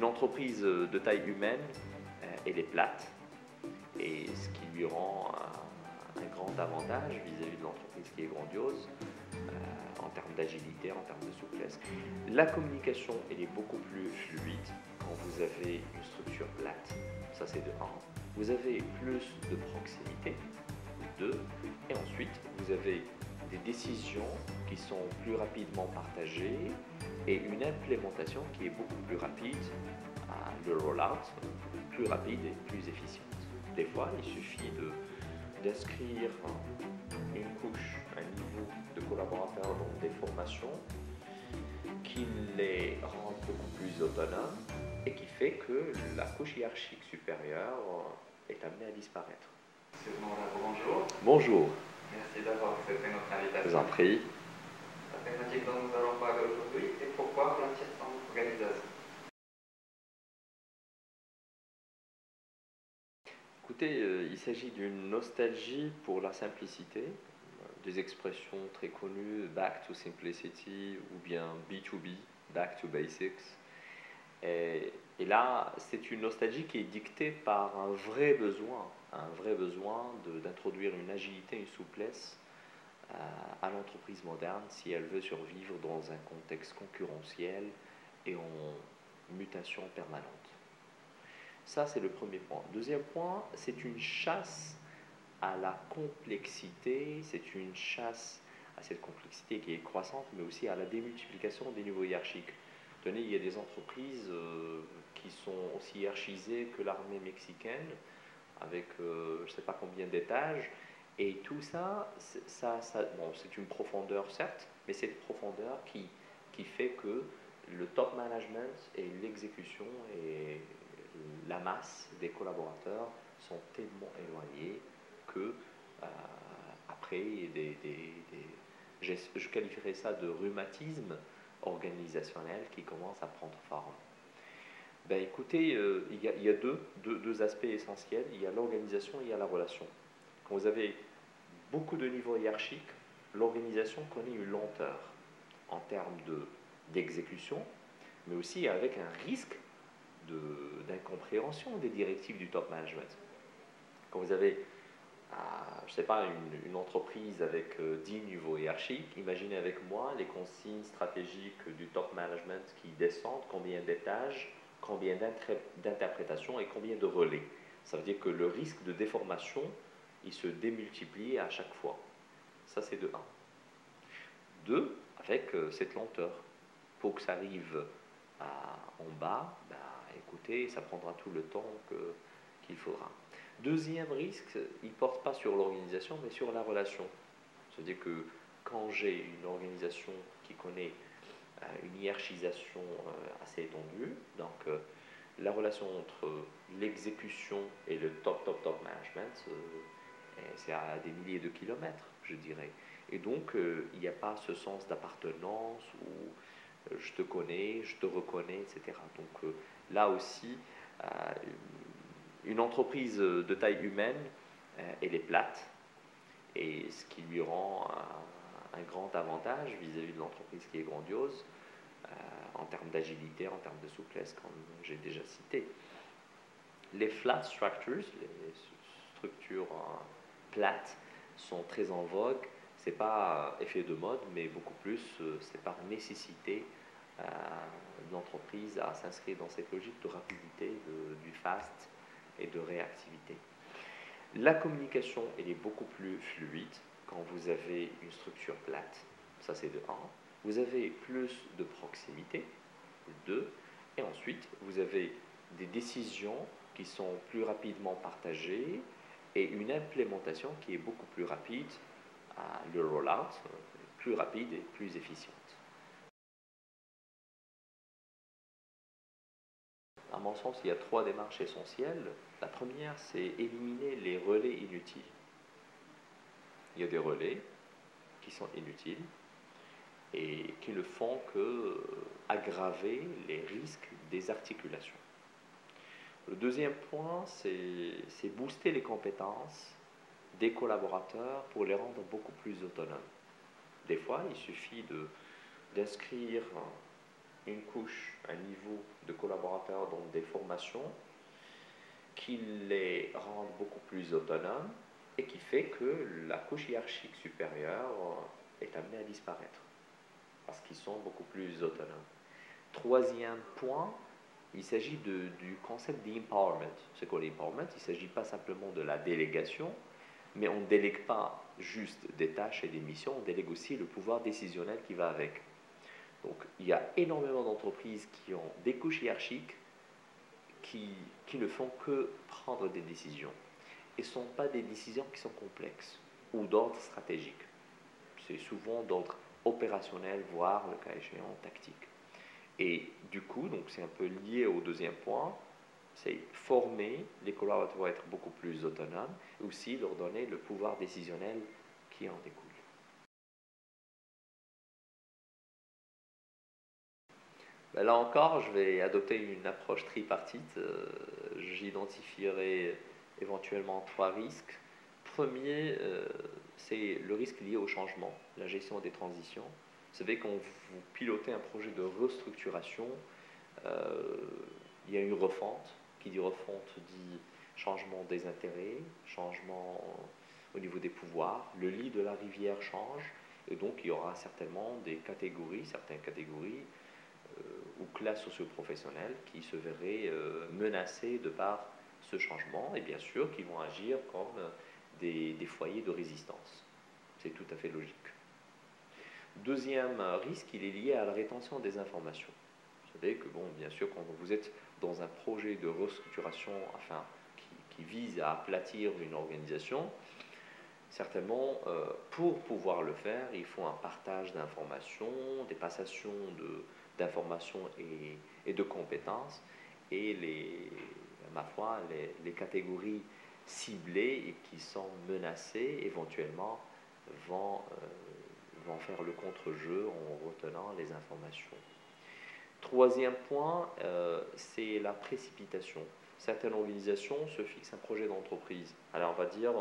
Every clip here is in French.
entreprise euh, de taille humaine, euh, elle est plate, et ce qui lui rend un, grand avantage vis-à-vis de l'entreprise qui est grandiose euh, en termes d'agilité, en termes de souplesse. La communication, elle est beaucoup plus fluide quand vous avez une structure plate. Ça, c'est de 1. Vous avez plus de proximité, de 2. Et ensuite, vous avez des décisions qui sont plus rapidement partagées et une implémentation qui est beaucoup plus rapide, euh, le rollout plus rapide et plus efficiente. Des fois, il suffit de d'inscrire une couche, un niveau de collaborateurs dans des formations qui les rend beaucoup plus autonomes et qui fait que la couche hiérarchique supérieure est amenée à disparaître. Monsieur bonjour. Bonjour, Merci d'avoir accepté notre je vous invitation. en prie. La thématique dont nous allons parler aujourd'hui est pourquoi ralentir son organisation. Écoutez, euh, il s'agit d'une nostalgie pour la simplicité, euh, des expressions très connues, back to simplicity ou bien B2B, back to basics. Et, et là, c'est une nostalgie qui est dictée par un vrai besoin, un vrai besoin d'introduire une agilité, une souplesse à l'entreprise moderne si elle veut survivre dans un contexte concurrentiel et en mutation permanente. Ça, c'est le premier point. Deuxième point, c'est une chasse à la complexité, c'est une chasse à cette complexité qui est croissante, mais aussi à la démultiplication des niveaux hiérarchiques. Tenez, il y a des entreprises euh, qui sont aussi hiérarchisées que l'armée mexicaine, avec euh, je ne sais pas combien d'étages, et tout ça, ça, ça bon, c'est une profondeur certes, mais c'est une profondeur qui, qui fait que le top management et l'exécution et la masse des collaborateurs sont tellement éloignés que euh, après des, des- je, qualifierais ça de rhumatisme organisationnel qui commence à prendre forme. Ben écoutez, euh, il y a, il y a deux, deux- deux aspects essentiels. Il y a l'organisation et il y a la relation. Vous avez beaucoup de niveaux hiérarchiques, l'organisation connaît une lenteur en termes de- d'exécution, mais aussi avec un risque d'incompréhension des directives du top management. Quand vous avez, euh, je ne sais pas, une, entreprise avec euh, 10 niveaux hiérarchiques, imaginez avec moi les consignes stratégiques du top management qui descendent, combien d'étages, combien d'interprétations et combien de relais. Ça veut dire que le risque de déformation, il se démultiplie à chaque fois. Ça, c'est de 1. 2, avec euh, cette lenteur. Pour que ça arrive en bas, ben, écoutez, ça prendra tout le temps qu'il faudra. Deuxième risque, il ne porte pas sur l'organisation, mais sur la relation. C'est-à-dire que quand j'ai une organisation qui connaît euh, une hiérarchisation euh, assez étendue, donc la relation entre l'exécution et le top, top, top management, c'est à des milliers de kilomètres, je dirais. Et donc, euh, il n'y a pas ce sens d'appartenance où euh, je te connais, je te reconnais, etc. Donc euh, là aussi, une entreprise de taille humaine, elle est plate, et ce qui lui rend un, grand avantage vis-à-vis de l'entreprise qui est grandiose, en termes d'agilité, en termes de souplesse, comme j'ai déjà cité. Les flat structures, les structures plates, sont très en vogue. C'est pas euh, effet de mode, mais beaucoup plus, euh, c'est par nécessité euh, l'entreprise à s'inscrire dans cette logique de rapidité, de- du fast et de réactivité. La communication, est beaucoup plus fluide quand vous avez une structure plate. Ça, c'est de 1. Vous avez plus de proximité, de 2. Et ensuite, vous avez des décisions qui sont plus rapidement partagées implémentation qui est beaucoup plus rapide, le rollout, plus rapide et plus efficiente. À mon sens, il y a trois démarches essentielles. La première, c'est éliminer les relais inutiles. Il y a des relais qui sont inutiles et qui ne font que aggraver les risques des articulations. Le deuxième point, c'est booster les compétences des collaborateurs pour les rendre beaucoup plus autonomes. Des fois, il suffit d'inscrire une couche, un niveau de collaborateurs dans des formations qui les rendent beaucoup plus autonomes et qui fait que la couche hiérarchique supérieure est amenée à disparaître parce qu'ils sont beaucoup plus autonomes. Troisième point, il s'agit du concept d'empowerment. C'est quoi l'empowerment Il ne s'agit pas simplement de la délégation, mais on ne délègue pas juste des tâches et des missions, on délègue aussi le pouvoir décisionnel qui va avec. Donc il y a énormément d'entreprises qui ont des couches hiérarchiques qui, qui ne font que prendre des décisions. Et ce ne sont pas des décisions qui sont complexes ou d'ordre stratégique. C'est souvent d'ordre opérationnel, voire le cas échéant tactique. Et du coup, donc c'est un peu lié au deuxième point, c'est former les collaborateurs à être beaucoup plus autonomes et aussi leur donner le pouvoir décisionnel qui en découle. Ben là encore, je vais adopter une approche tripartite. Euh, j'identifierai éventuellement trois risques. Premier, euh, c'est le risque lié au changement, la gestion des transitions. Vous savez, quand vous pilotez un projet de restructuration, euh, il y a une refonte. Qui dit refonte dit changement des intérêts, changement au niveau des pouvoirs. Le lit de la rivière change et donc il y aura certainement des catégories, certaines catégories euh, ou classes socio-professionnelles qui se verraient euh, menacées de par ce changement et bien sûr qui vont agir comme des, des foyers de résistance. C'est tout à fait logique. Deuxième risque, il est lié à la rétention des informations. Vous savez que, bon, bien sûr, quand vous êtes dans un projet de restructuration enfin, qui, vise à aplatir une organisation, certainement, euh, pour pouvoir le faire, il faut un partage d'informations, des passations d'informations et, et, de compétences, et les, ma foi, les, les catégories ciblées et qui sont menacées éventuellement vont, euh, vont faire le contre-jeu en retenant les informations. Troisième point, euh, c'est la précipitation. Certaines organisations se fixent un projet d'entreprise. Alors on va dire,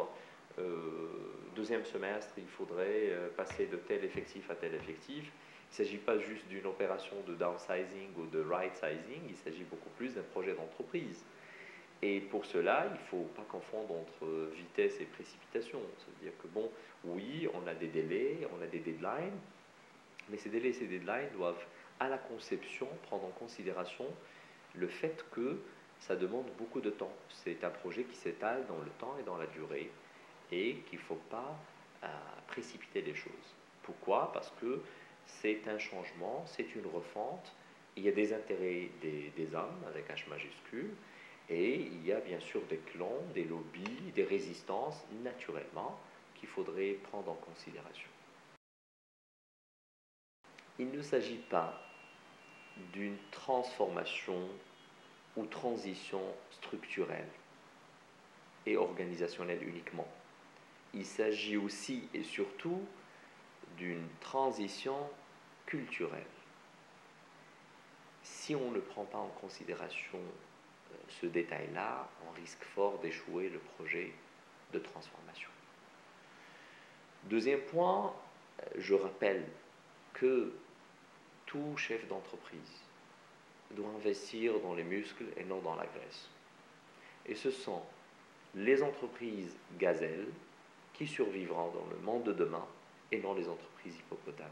euh, deuxième semestre, il faudrait euh, passer de tel effectif à tel effectif. Il ne s'agit pas juste d'une opération de downsizing ou de right sizing, il s'agit beaucoup plus d'un projet d'entreprise. Et pour cela, il ne faut pas confondre entre vitesse et précipitation. C'est-à-dire que, bon, oui, on a des délais, on a des deadlines, mais ces délais et ces deadlines doivent, à la conception, prendre en considération le fait que ça demande beaucoup de temps. C'est un projet qui s'étale dans le temps et dans la durée, et qu'il ne faut pas euh, précipiter les choses. Pourquoi? Parce que c'est un changement, c'est une refonte, il y a des intérêts des, des hommes avec H majuscule, et il y a bien sûr des clans, des lobbies, des résistances, naturellement, qu'il faudrait prendre en considération. Il ne s'agit pas d'une transformation ou transition structurelle et organisationnelle uniquement. Il s'agit aussi et surtout d'une transition culturelle. Si on ne prend pas en considération ce détail-là, on risque fort d'échouer le projet de transformation. Deuxième point, je rappelle que tout chef d'entreprise doit investir dans les muscles et non dans la graisse. Et ce sont les entreprises gazelles qui survivront dans le monde de demain et non les entreprises hippopotames.